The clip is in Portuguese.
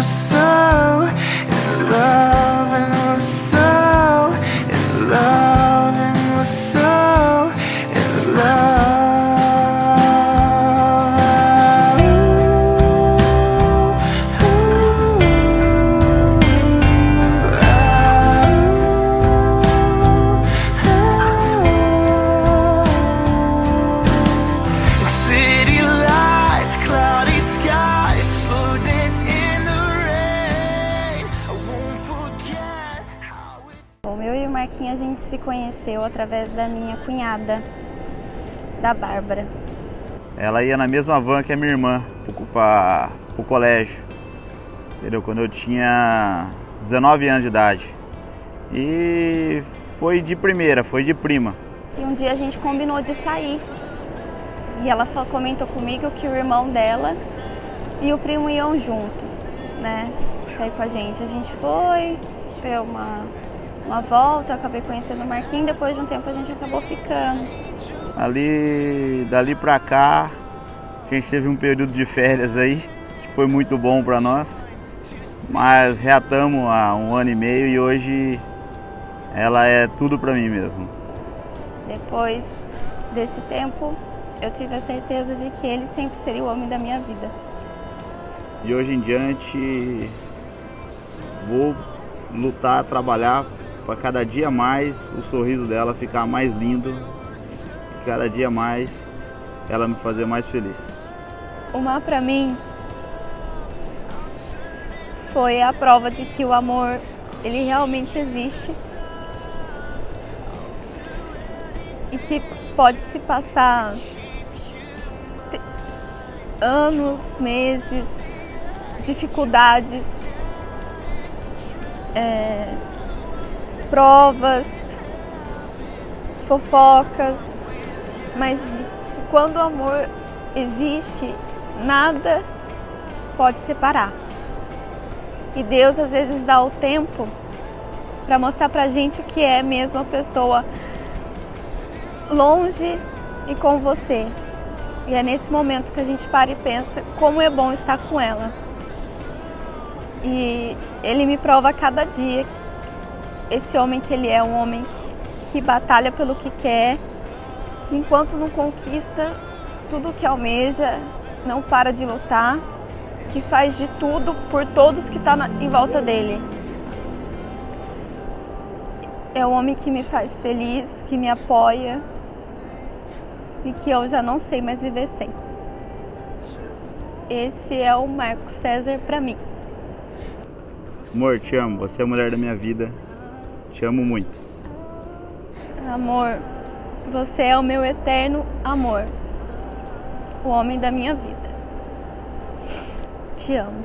so Bom, eu e o Marquinhos a gente se conheceu através da minha cunhada, da Bárbara. Ela ia na mesma van que a minha irmã para o colégio, entendeu? Quando eu tinha 19 anos de idade. E foi de primeira, foi de prima. E um dia a gente combinou de sair. E ela comentou comigo que o irmão dela e o primo iam juntos, né? Sair com a gente. A gente foi, deu uma, uma volta, acabei conhecendo o Marquinhos, depois de um tempo a gente acabou ficando. Ali, dali pra cá, a gente teve um período de férias aí, que foi muito bom para nós. Mas reatamos há um ano e meio e hoje ela é tudo para mim mesmo. Depois desse tempo, eu tive a certeza de que ele sempre seria o homem da minha vida. De hoje em diante, vou lutar, trabalhar para cada dia mais o sorriso dela ficar mais lindo, cada dia mais ela me fazer mais feliz. O mar para mim foi a prova de que o amor ele realmente existe e que pode se passar anos, meses, dificuldades, é, provas, fofocas, mas que quando o amor existe, nada pode separar. E Deus às vezes dá o tempo para mostrar pra gente o que é mesmo a pessoa longe e com você. E é nesse momento que a gente para e pensa como é bom estar com ela. E ele me prova a cada dia esse homem que ele é, um homem que batalha pelo que quer, que enquanto não conquista tudo que almeja, não para de lutar, que faz de tudo por todos que estão tá em volta dele. É um homem que me faz feliz, que me apoia, e que eu já não sei mais viver sem. Esse é o Marco César para mim. Amor, te amo. Você é a mulher da minha vida. Te amo muito. Amor, você é o meu eterno amor. O homem da minha vida. Te amo.